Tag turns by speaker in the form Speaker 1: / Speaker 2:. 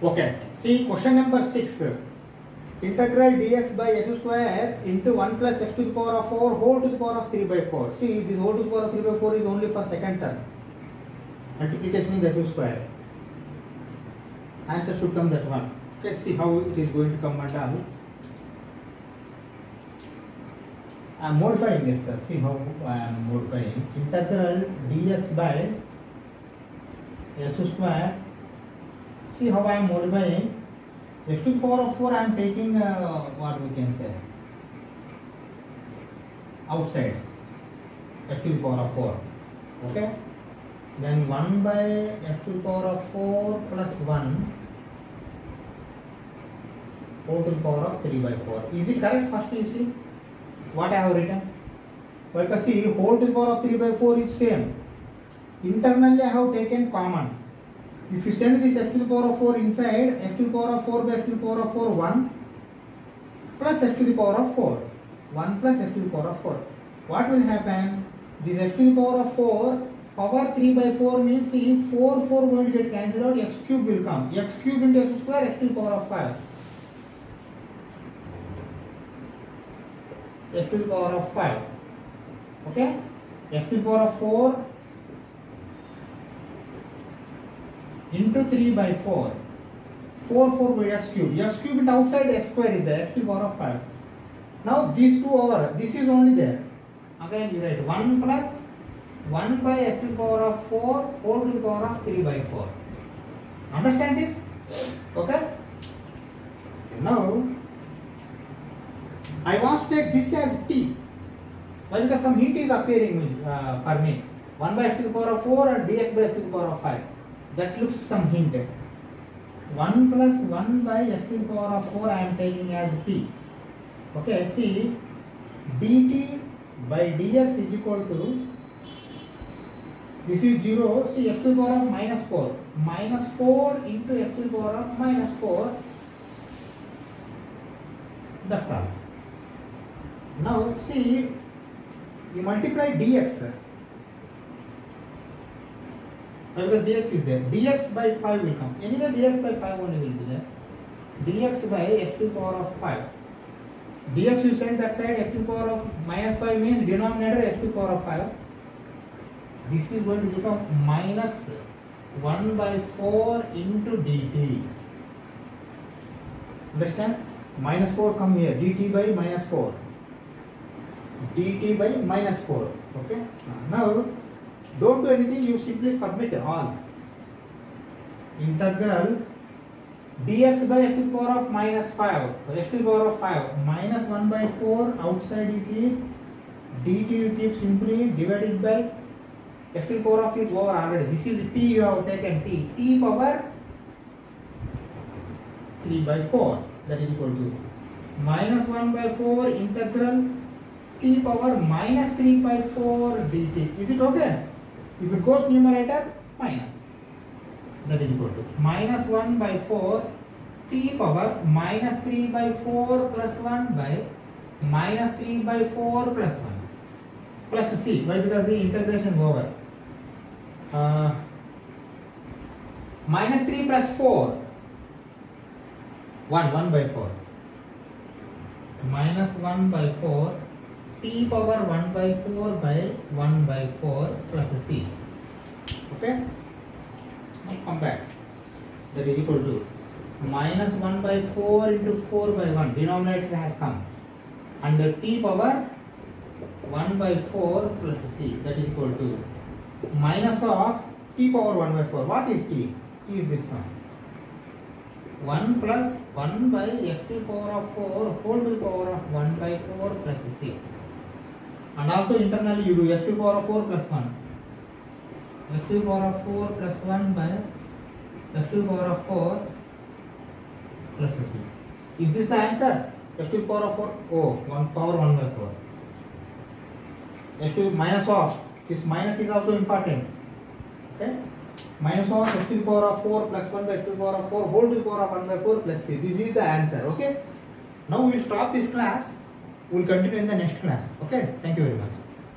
Speaker 1: Question number 6. Integral dx by x square into 1 plus x to the power of 4 whole to the power of 3 by 4. See, this whole to the power of 3 by 4 is only for second term. Multiplication is x square. Answer should come that one. Okay, see how it is going to come and all. I am modifying this. Sir. See how I am modifying. Integral dx by x square. See how I am modifying. x to power of 4 I am taking uh, what we can say outside x to power of 4 okay then 1 by x to the power of 4 plus 1 4 to the power of 3 by 4 is it correct first you see what I have written because see whole to the power of 3 by 4 is same internally I have taken common if you send this x to the power of 4 inside, x to the power of 4 by x to the power of 4, 1 plus x to the power of 4. 1 plus x to the power of 4. What will happen? This x to the power of 4, power 3 by 4 means if 4, 4 going to get cancelled out, x cube will come. x cube into x square, x to the power of 5. x to the power of 5. Okay? x to the power of 4 into 3 by 4. 4 4 by x cube. x cube into outside x square is there, x to the power of 5. Now these two over, this is only there. Again you write 1 plus 1 by x to the power of 4 whole to the power of 3 by 4. Understand this? Okay? Now I want to take this as t. Why? Because some heat is appearing uh, for me. 1 by x to the power of 4 and dx by x to the power of 5 that looks some hint 1 plus 1 by x to the power of 4 I am taking as t. Okay see dt by dx is equal to this is 0 see x to the power of minus 4 minus 4 into x to the power of minus 4 that's all. Now see you multiply dx because dx is there. dx by 5 will come. Anyway, dx by 5 only will be there. dx by x to the power of 5. dx you send that side, x to the power of minus 5 means denominator x to the power of 5. This is going to become minus 1 by 4 into dt. Understand? Minus 4 come here. dt by minus 4. dt by minus 4. Okay? Now, don't do anything, you simply submit all. Integral dx by x to the power of minus 5, x to the power of 5, minus 1 by 4, outside you keep, dt you keep simply divided by x to the power of is over already. This is t you have taken t, t power 3 by 4, that is equal to minus 1 by 4 integral t power minus 3 by 4 dt. Is it okay? If it goes numerator, minus. That is equal to minus 1 by 4 t power minus 3 by 4 plus 1 by minus 3 by 4 plus 1 plus c. Why? Because the integration over. Uh, minus 3 plus 4 1 1 by 4 minus 1 by 4 t power 1 by 4 by 1 by 4 plus c. Okay? Now come back. That is equal to minus 1 by 4 into 4 by 1. Denominator has come. And the t power 1 by 4 plus c. That is equal to minus of t power 1 by 4. What is t? T is this one. 1 plus 1 by x to power of 4 whole to the power of 1 by 4 plus c. And also internally you do x to the power of 4 plus 1. x to the power of 4 plus 1 by x to the power of 4 plus c. Is this the answer? x to the power of 4? Oh, 1 power 1 by 4. x to minus of. This minus is also important. Okay? Minus of x to the power of 4 plus 1 by x to the power of 4 whole to the power of 1 by 4 plus c. This is the answer. Okay? Now we will stop this class. We will continue in the next class. Okay? Thank you very much.